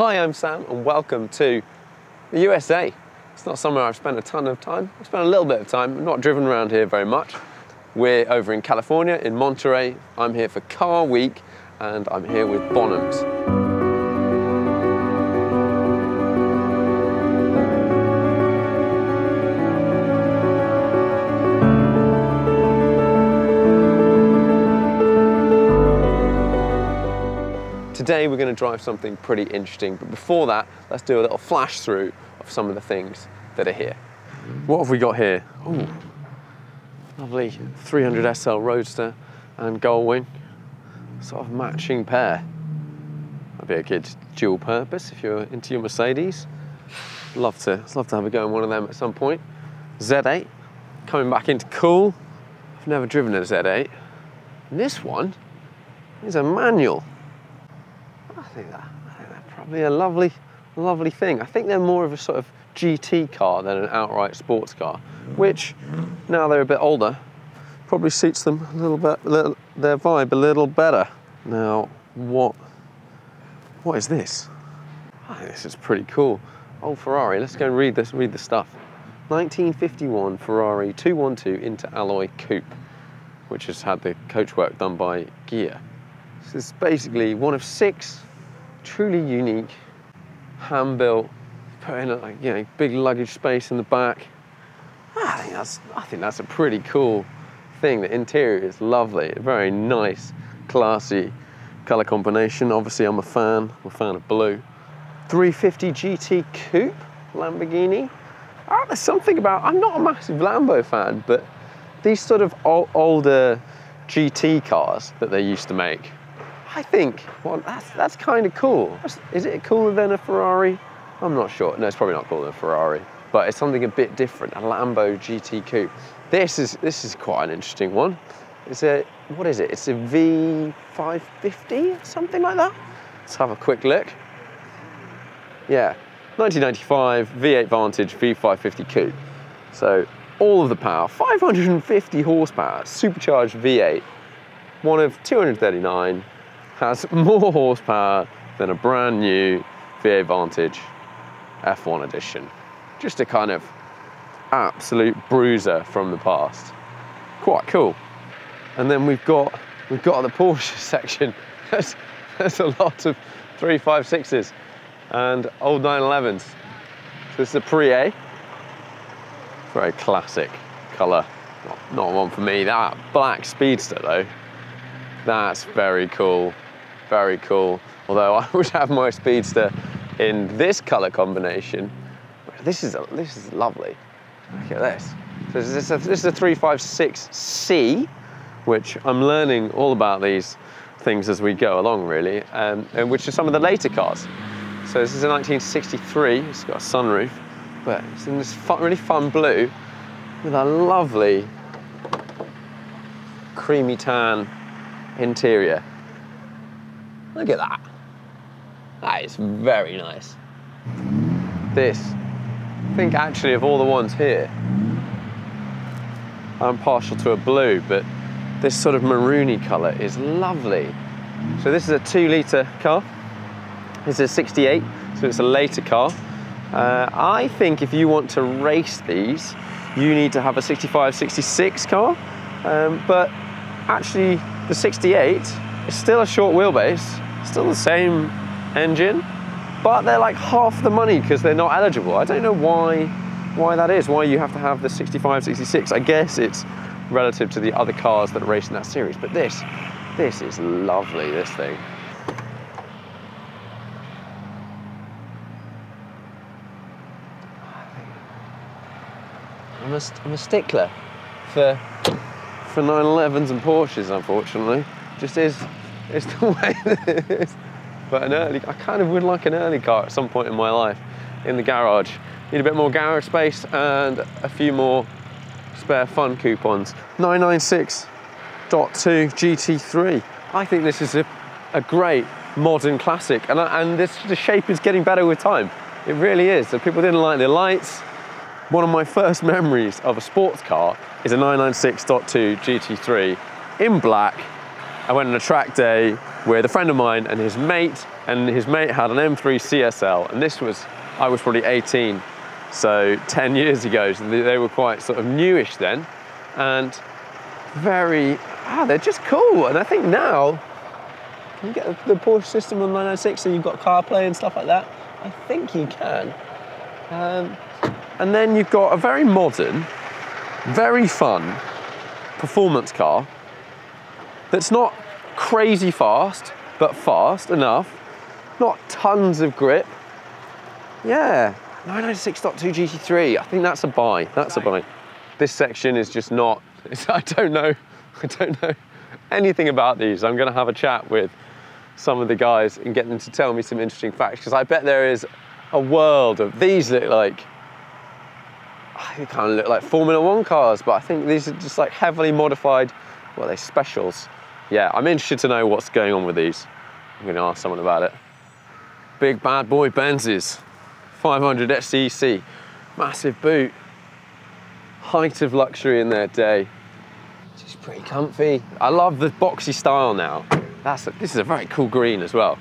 Hi, I'm Sam, and welcome to the USA. It's not somewhere I've spent a ton of time. I've spent a little bit of time, I'm not driven around here very much. We're over in California, in Monterey. I'm here for Car Week, and I'm here with Bonhams. Today we're going to drive something pretty interesting, but before that, let's do a little flash through of some of the things that are here. What have we got here? Ooh, lovely 300 SL Roadster and Gullwing, sort of matching pair. That'd be a good dual purpose if you're into your Mercedes. Love to, love to have a go in one of them at some point. Z8, coming back into cool. I've never driven a Z8. And this one is a manual. I think that they're probably a lovely, lovely thing. I think they're more of a sort of GT car than an outright sports car, which now they're a bit older, probably suits them a little bit, little, their vibe a little better. Now, what, what is this? Think this is pretty cool. Old Ferrari. Let's go and read this. Read the stuff. 1951 Ferrari 212 Inter Alloy Coupe, which has had the coachwork done by Ghia. This is basically one of six truly unique, hand-built, put in a like, you know, big luggage space in the back. I think that's I think that's a pretty cool thing. The interior is lovely, very nice, classy color combination. Obviously, I'm a fan. I'm a fan of blue. 350 GT Coupe Lamborghini. Ah, there's something about. I'm not a massive Lambo fan, but these sort of o- older GT cars that they used to make I think, well, that's, that's kind of cool. Is it cooler than a Ferrari? I'm not sure. No, it's probably not cooler than a Ferrari, but it's something a bit different, a Lambo GT Coupe. This is, this is quite an interesting one. It's a, what is it? It's a V550, something like that? Let's have a quick look. Yeah, 1995 V8 Vantage V550 Coupe. So all of the power, 550 horsepower, supercharged V8, one of 239 has more horsepower than a brand new V8 Vantage F1 edition. Just a kind of absolute bruiser from the past. Quite cool. And then we've got we've got the Porsche section. There's, there's a lot of 356s and old 911s. So this is a Pre-A. Very classic colour. Not, not one for me. That black Speedster though, that's very cool very cool. Although I would have my Speedster in this color combination. This is, a, this is lovely. Look at this. So this, is a, this is a 356C, which I'm learning all about these things as we go along, really, um, and which are some of the later cars. So this is a 1963. It's got a sunroof, but it's in this fun, really fun blue with a lovely creamy tan interior. Look at that. That is very nice. This, I think actually of all the ones here, I'm partial to a blue, but this sort of maroony colour is lovely. So this is a two litre car. This is a 68, so it's a later car. Uh, I think if you want to race these, you need to have a 65, 66 car. Um, but actually, the 68 it's still a short wheelbase, still the same engine, but they're like half the money because they're not eligible. I don't know why why that is, why you have to have the 65, 66. I guess it's relative to the other cars that race in that series, but this, this is lovely, this thing. I'm a, I'm a stickler for, for 911s and Porsches, unfortunately. Just is it's the way that it is. But an early, I kind of would like an early car at some point in my life in the garage. Need a bit more garage space and a few more spare fun coupons. 996.2 GT3. I think this is a, a great modern classic and, and this, the shape is getting better with time. It really is. So people didn't like the lights. One of my first memories of a sports car is a 996.2 GT3 in black I went on a track day with a friend of mine and his mate, and his mate had an M3 CSL, and this was, I was probably 18, so 10 years ago. So they, were quite sort of newish then, and very, ah, they're just cool. And I think now, you get the Porsche system on 996, so you've got CarPlay and stuff like that. I think you can. Um, and then you've got a very modern, very fun performance car that's not crazy fast, but fast enough. Not tons of grip. Yeah, 996.2 GT3. I think that's a buy. That's a buy. This section is just not. I don't know. I don't know anything about these. I'm to have a chat with some of the guys and get them to tell me some interesting facts because I bet there is a world of these look like they kind of look like Formula One cars, but I think these are just like heavily modified. Well, they're specials. Yeah, I'm interested to know what's going on with these. I'm to ask someone about it. Big bad boy Benzes, 500 SEC, massive boot, height of luxury in their day. Just pretty comfy. I love the boxy style now. That's a, this is a very cool green as well.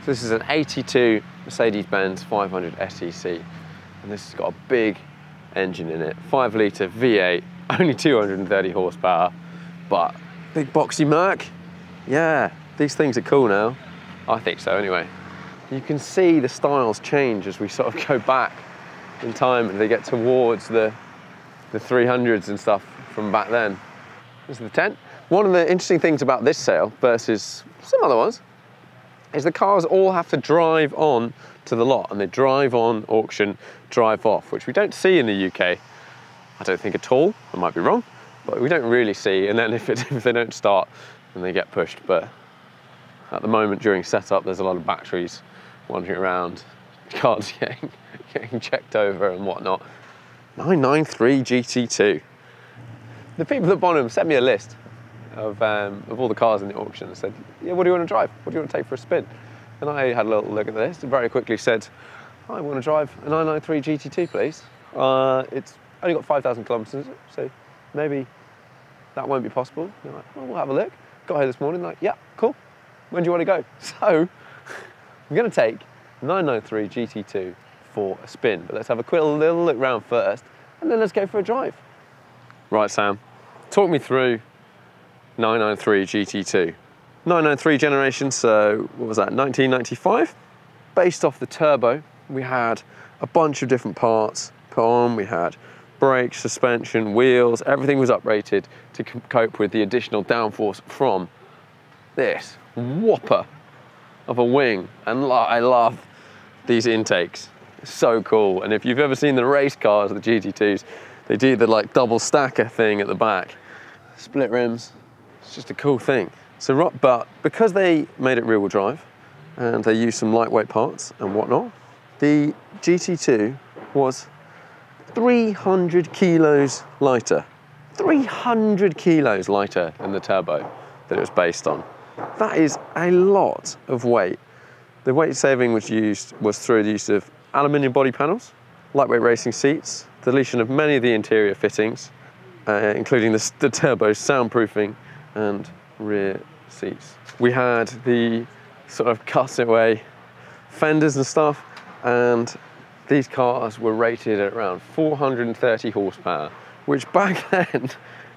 So this is an 82 Mercedes-Benz 500 SEC, and this has got a big engine in it, five litre V8, only 230 horsepower, but big boxy Merc. Yeah, these things are cool now. I think so anyway. You can see the styles change as we sort of go back in time and they get towards the, the 300s and stuff from back then. This is the tent. One of the interesting things about this sale versus some other ones is the cars all have to drive on to the lot and they drive on auction, drive off, which we don't see in the UK. I don't think at all, I might be wrong, but we don't really see. And then if, it, if they don't start, then they get pushed. But at the moment during setup, there's a lot of batteries wandering around, cars getting, getting checked over and whatnot. 993 GT2. The people at Bonham sent me a list of, um, of all the cars in the auction and said, yeah, what do you want to drive? What do you want to take for a spin? And I had a little look at this and very quickly said, I want to drive a 993 GT2, please. Uh, it's only got 5,000 kilometres, so maybe that won't be possible. You're like, well, we'll have a look. Got here this morning, like, yeah, cool. When do you want to go? So, I'm going to take 993 GT2 for a spin. But let's have a quick little look round first, and then let's go for a drive. Right, Sam, talk me through 993 GT2. 993 generation, so what was that, 1995? Based off the turbo, we had a bunch of different parts put on. We had brakes, suspension, wheels, everything was uprated to cope with the additional downforce from this whopper of a wing. And I love these intakes. So cool. And if you've ever seen the race cars, the GT2s, they do the like double stacker thing at the back. Split rims, it's just a cool thing. So, but because they made it rear wheel drive and they used some lightweight parts and whatnot, the GT2 was 300 kilos lighter. 300 kilos lighter than the turbo that it was based on. That is a lot of weight. The weight saving was used was through the use of aluminium body panels, lightweight racing seats, deletion of many of the interior fittings, uh, including the, the turbo soundproofing and rear seats. We had the sort of cutaway fenders and stuff, and these cars were rated at around 430 horsepower, which back then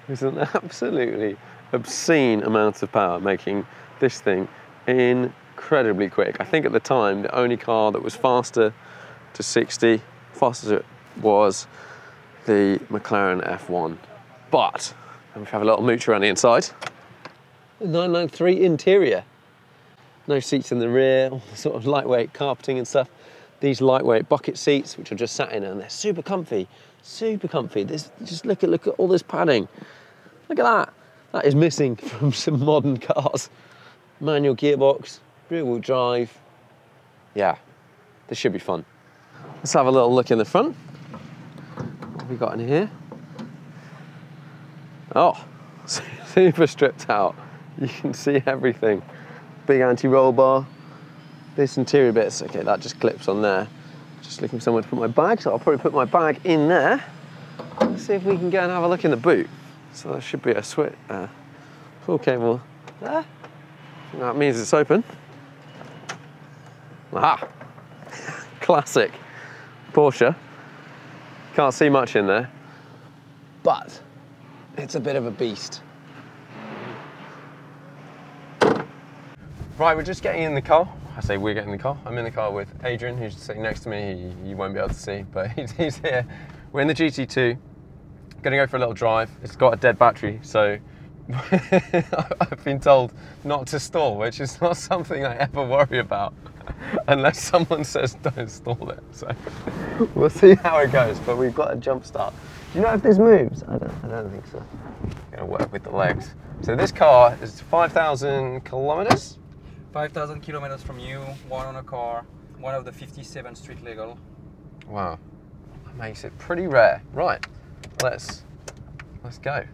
was an absolutely obscene amount of power, making this thing incredibly quick. I think at the time, the only car that was faster to 60, fastest it was the McLaren F1. But, and we have a little mooch around the inside. 993 interior. No seats in the rear, all the sort of lightweight carpeting and stuff. These lightweight bucket seats, which are just sat in, and they're super comfy, super comfy. This, just look at look at all this padding. Look at that. That is missing from some modern cars. Manual gearbox, rear wheel drive. Yeah, this should be fun. Let's have a little look in the front. What have we got in here? Oh, super stripped out. You can see everything. Big anti-roll bar. This interior bits, okay, that just clips on there. Just looking for somewhere to put my bag, so I'll probably put my bag in there. Let's see if we can go and have a look in the boot. So there should be a switch, uh, pull cable there. That means it's open. Ah, classic Porsche. Can't see much in there, but it's a bit of a beast. Right, we're just getting in the car. I say we're getting in the car. I'm in the car with Adrian, who's sitting next to me. He, you won't be able to see, but he's, he's here. We're in the GT2. Gonna go for a little drive. It's got a dead battery, so I've been told not to stall, which is not something I ever worry about unless someone says don't stall it. So we'll see how it goes, but we've got a jump start. Do you know if this moves? I don't, I don't think so. Gonna work with the legs. So this car is 5,000 kilometers. 5,000 kilometers from you, one on a car, one of the 57 street legal. Wow, that makes it pretty rare. Right, let's let's go.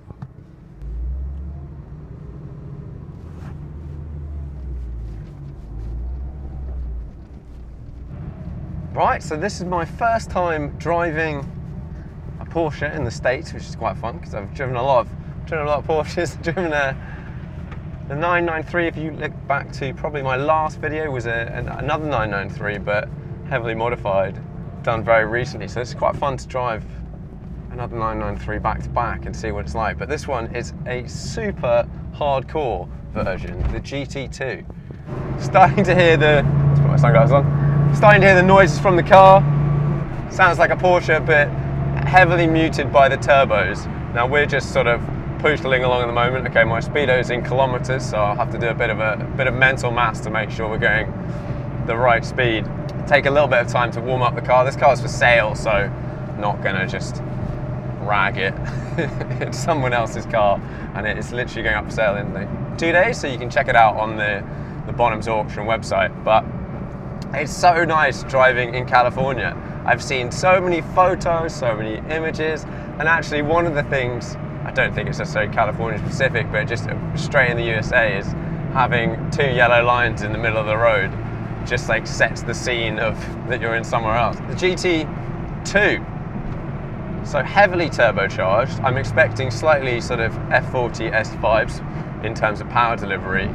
Right, so this is my first time driving a Porsche in the States, which is quite fun because I've driven a lot of driven a lot of Porsches, driven a the 993, if you look back to probably my last video, was a, an, another 993, but heavily modified, done very recently. So it's quite fun to drive another 993 back to back and see what it's like. But this one is a super hardcore version, the GT2. Starting to hear the, let's put my sunglasses on, starting to hear the noises from the car. Sounds like a Porsche, but heavily muted by the turbos. Now we're just sort of pootling along at the moment. Okay, my speedo is in kilometers, so I'll have to do a bit of a, a bit of mental maths to make sure we're going the right speed. Take a little bit of time to warm up the car. This car's for sale, so not gonna just rag it. it's someone else's car, and it's literally going up for sale in the two days, so you can check it out on the the Bonhams auction website. But it's so nice driving in California. I've seen so many photos, so many images, and actually one of the things I don't think it's necessarily California specific, but just straight in the USA is having two yellow lines in the middle of the road just like sets the scene of that you're in somewhere else. The GT2, so heavily turbocharged. I'm expecting slightly sort of F40 S5s in terms of power delivery.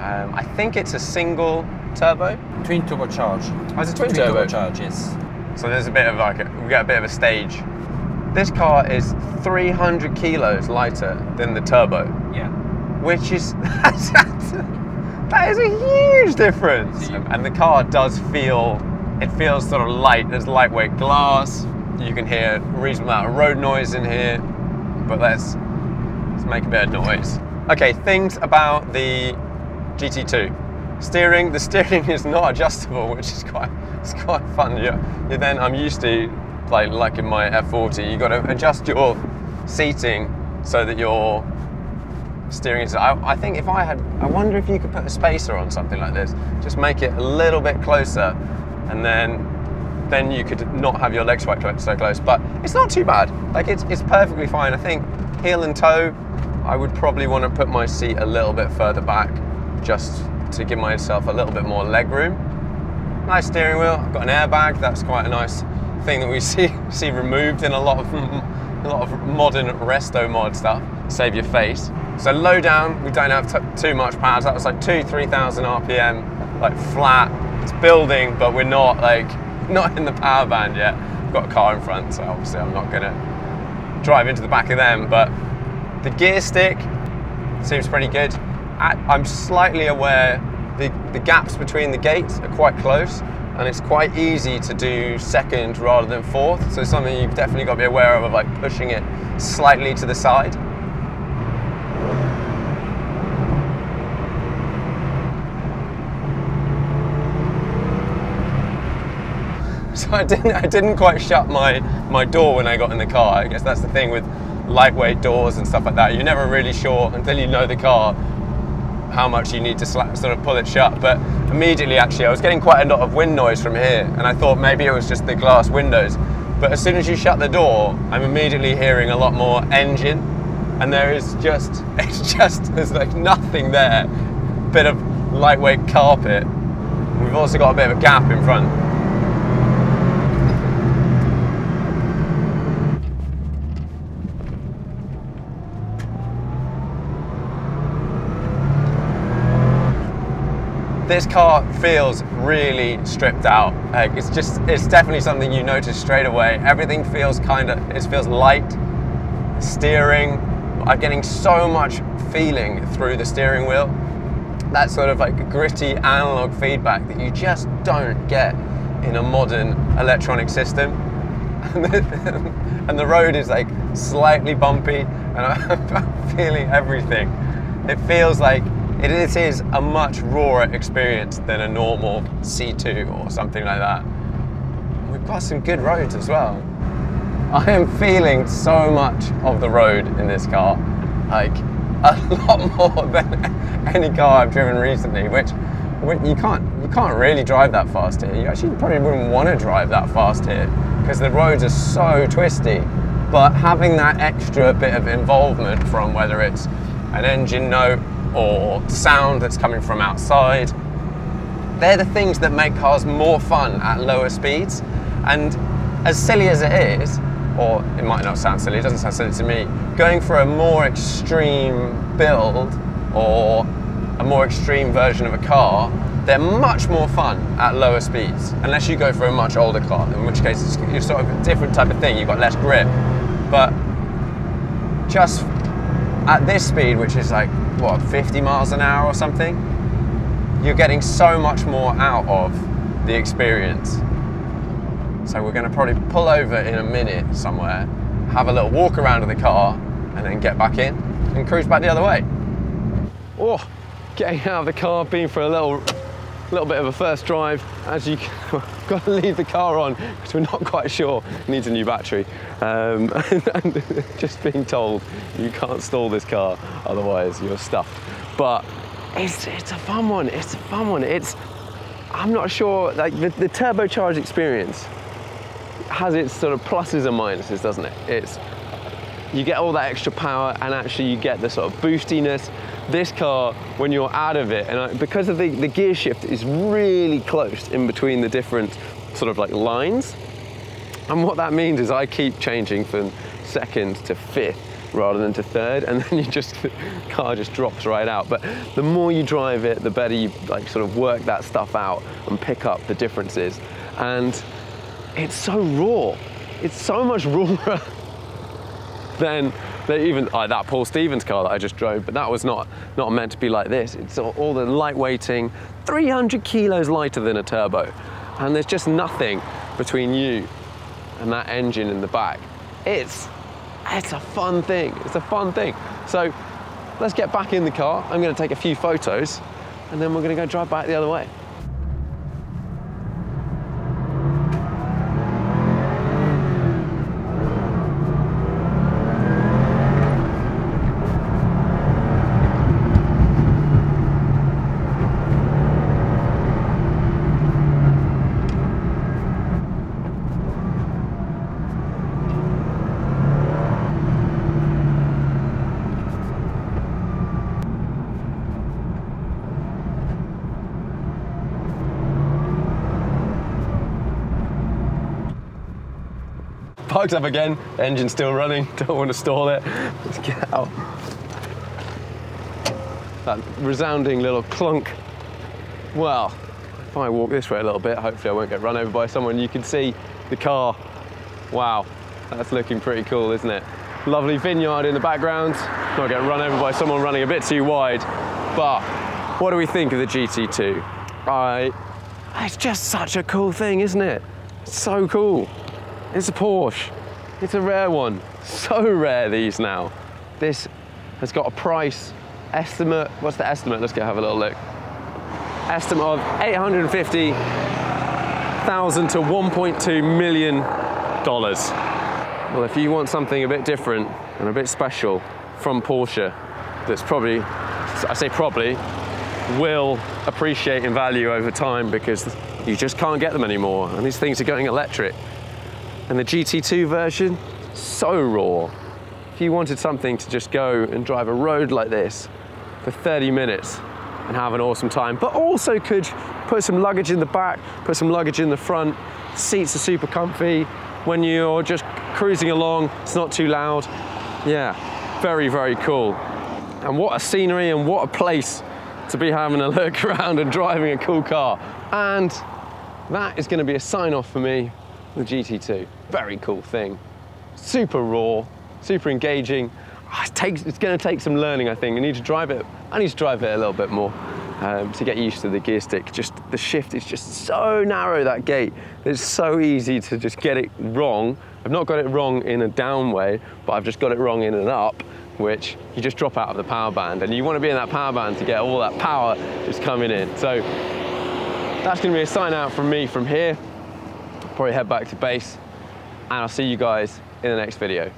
Um, I think it's a single turbo. Twin turbocharge. Oh, it's a twin, Twin turbo. turbocharge, yes. So there's a bit of like, a, we get a bit of a stage. This car is 300 kilos lighter than the turbo, Yeah. which is, that is a huge difference. And the car does feel, it feels sort of light. There's lightweight glass. You can hear a reasonable amount of road noise in here, but let's, let's make a bit of noise. Okay, things about the GT2. Steering, the steering is not adjustable, which is quite, it's quite fun. Yeah then I'm used to, like, like in my F40, you got to adjust your seating so that your steering is. I, I think if I had, I wonder if you could put a spacer on something like this, just make it a little bit closer, and then then you could not have your legs quite so close. But it's not too bad. Like it's it's perfectly fine. I think heel and toe, I would probably want to put my seat a little bit further back, just to give myself a little bit more leg room. Nice steering wheel. I've got an airbag. That's quite a nice thing that we see see removed in a lot of a lot of modern resto mod stuff. Save your face. So low down, we don't have too much power. That was like two, three thousand RPM, like flat. It's building, but we're not like not in the power band yet. I've got a car in front, so obviously I'm not gonna drive into the back of them. But the gear stick seems pretty good. I- I'm slightly aware the, the gaps between the gates are quite close and it's quite easy to do second rather than fourth. So something you've definitely got to be aware of, of like pushing it slightly to the side. So I didn't, I didn't quite shut my, my door when I got in the car. I guess that's the thing with lightweight doors and stuff like that. You're never really sure until you know the car how much you need to slap, sort of pull it shut. But immediately, actually, I was getting quite a lot of wind noise from here, and I thought maybe it was just the glass windows. But as soon as you shut the door, I'm immediately hearing a lot more engine, and there is just, it's just, there's like nothing there. Bit of lightweight carpet. We've also got a bit of a gap in front. This car feels really stripped out. Like it's just, it's definitely something you notice straight away. Everything feels kind of, it feels light. Steering, I'm getting so much feeling through the steering wheel. That sort of like gritty analog feedback that you just don't get in a modern electronic system. and the road is like slightly bumpy and I'm feeling everything. It feels like it is a much rawer experience than a normal C2 or something like that. We've got some good roads as well. I am feeling so much of the road in this car, like a lot more than any car I've driven recently, which you can't you can't really drive that fast here. You actually probably wouldn't want to drive that fast here because the roads are so twisty. But having that extra bit of involvement from whether it's an engine note or sound that's coming from outside. They're the things that make cars more fun at lower speeds. And as silly as it is, or it might not sound silly, it doesn't sound silly to me, going for a more extreme build or a more extreme version of a car, they're much more fun at lower speeds, unless you go for a much older car, in which case it's sort of a different type of thing, you've got less grip. But just at this speed, which is like, what, 50 miles an hour or something, you're getting so much more out of the experience. So we're gonna probably pull over in a minute somewhere, have a little walk around in the car, and then get back in and cruise back the other way. Oh, getting out of the car, been for a little little bit of a first drive as you got to leave the car on because we're not quite sure. It needs a new battery. Um, and, and, just being told you can't stall this car otherwise you're stuffed. But it's, it's a fun one it's a fun one. It's I'm not sure like the, the turbocharged experience has its sort of pluses and minuses doesn't it? It's you get all that extra power and actually you get the sort of boostiness this car, when you're out of it, and I, because of the, the gear shift is really close in between the different sort of like lines, and what that means is I keep changing from second to fifth rather than to third, and then you just, the car just drops right out. But the more you drive it, the better you like sort of work that stuff out and pick up the differences. And it's so raw. It's so much rawer than even uh, that Paul Stephens car that I just drove, but that was not, not meant to be like this. It's all, all the lightweighting, 300 kilos lighter than a turbo. And there's just nothing between you and that engine in the back. It's, it's a fun thing. It's a fun thing. So let's get back in the car. I'm gonna take a few photos and then we're gonna go drive back the other way. Up again, engine's still running, don't want to stall it. Let's get out. That resounding little clunk. Well, if I walk this way a little bit, hopefully I won't get run over by someone. You can see the car. Wow, that's looking pretty cool, isn't it? Lovely vineyard in the background. Not get run over by someone running a bit too wide. But what do we think of the GT2? I, it's just such a cool thing, isn't it? So cool. It's a Porsche. It's a rare one. So rare these now. This has got a price estimate. What's the estimate? Let's go have a little look. Estimate of 850,000 to 1.2 million dollars. Well, if you want something a bit different and a bit special from Porsche, that's probably, I say probably, will appreciate in value over time because you just can't get them anymore. And these things are going electric. And the GT2 version, so raw. If you wanted something to just go and drive a road like this for 30 minutes and have an awesome time, but also could put some luggage in the back, put some luggage in the front, seats are super comfy. When you're just cruising along, it's not too loud. Yeah, very, very cool. And what a scenery and what a place to be having a look around and driving a cool car. And that is going to be a sign off for me with GT2. Very cool thing. Super raw, super engaging. Ah, It takes, it's going to take some learning, I think. I need to drive it. I need to drive it a little bit more um, to get used to the gear stick. Just the shift is just so narrow that gate. It's so easy to just get it wrong. I've not got it wrong in a down way, but I've just got it wrong in an up, which you just drop out of the power band, and you want to be in that power band to get all that power just coming in. So that's going to be a sign out from me from here. Probably head back to base, and I'll see you guys in the next video.